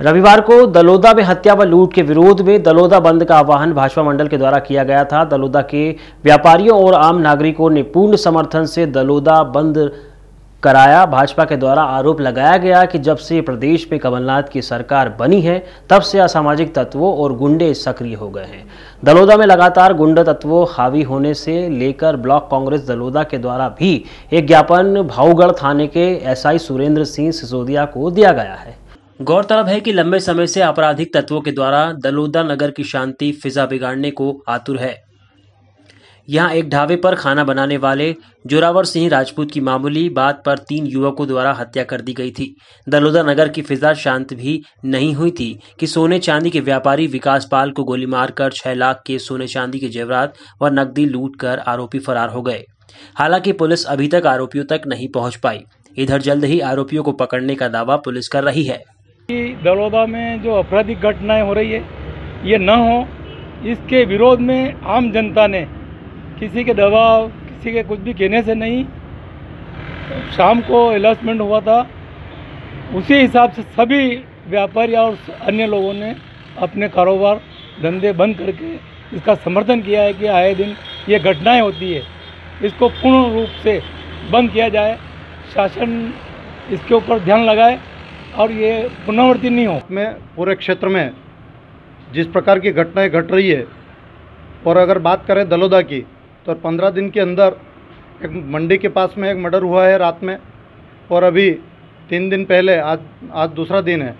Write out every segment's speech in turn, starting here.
रविवार को दलोदा में हत्या व लूट के विरोध में दलोदा बंद का आह्वान भाजपा मंडल के द्वारा किया गया था। दलोदा के व्यापारियों और आम नागरिकों ने पूर्ण समर्थन से दलोदा बंद कराया। भाजपा के द्वारा आरोप लगाया गया कि जब से प्रदेश में कमलनाथ की सरकार बनी है, तब से असामाजिक तत्वों और गुंडे सक्रिय हो गए हैं। दलोदा में लगातार गुंडा तत्वों हावी होने से लेकर ब्लॉक कांग्रेस दलोदा के द्वारा भी एक ज्ञापन भाऊगढ़ थाने के एसआई सुरेंद्र सिंह सिसोदिया को दिया गया है। गौरतलब है कि लंबे समय से आपराधिक तत्वों के द्वारा दलोदा नगर की शांति फिजा बिगाड़ने को आतुर है। यहाँ एक ढाबे पर खाना बनाने वाले जोरावर सिंह राजपूत की मामूली बात पर तीन युवकों द्वारा हत्या कर दी गई थी। दलोदा नगर की फिजा शांत भी नहीं हुई थी कि सोने चांदी के व्यापारी विकास पाल को गोली मारकर छह लाख के सोने चांदी के जेवरात व नकदी लूट कर आरोपी फरार हो गए। हालाँकि पुलिस अभी तक आरोपियों तक नहीं पहुँच पाई। इधर जल्द ही आरोपियों को पकड़ने का दावा पुलिस कर रही है। दलोदा में जो आपराधिक घटनाएँ हो रही है, ये न हो, इसके विरोध में आम जनता ने किसी के दबाव, किसी के कुछ भी कहने से नहीं, शाम को अलाउंसमेंट हुआ था, उसी हिसाब से सभी व्यापारी और अन्य लोगों ने अपने कारोबार धंधे बंद करके इसका समर्थन किया है कि आए दिन ये घटनाएँ होती है, इसको पूर्ण रूप से बंद किया जाए, शासन इसके ऊपर ध्यान लगाए और ये पुनरावृत्ति नहीं हो। में पूरे क्षेत्र में जिस प्रकार की घटनाएँ घट रही है, और अगर बात करें दलोदा की तो पंद्रह दिन के अंदर एक मंडी के पास में एक मर्डर हुआ है रात में, और अभी तीन दिन पहले, आज आज दूसरा दिन है।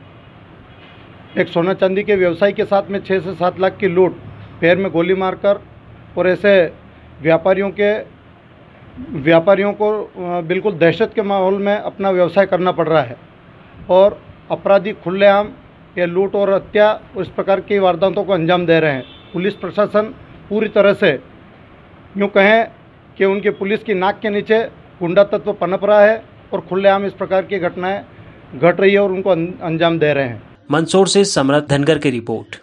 एक सोना चांदी के व्यवसाय के साथ में छः से सात लाख की लूट, पैर में गोली मारकर, और ऐसे व्यापारियों के, व्यापारियों को बिल्कुल दहशत के माहौल में अपना व्यवसाय करना पड़ रहा है। और अपराधी खुलेआम या लूट और हत्या और इस प्रकार की वारदातों को अंजाम दे रहे हैं। पुलिस प्रशासन पूरी तरह से यूँ कहें कि उनके पुलिस की नाक के नीचे गुंडा तत्व पनप रहा है और खुलेआम इस प्रकार की घटनाएँ घट रही है और उनको अंजाम दे रहे हैं। मंदसौर से समरथ धनगर की रिपोर्ट।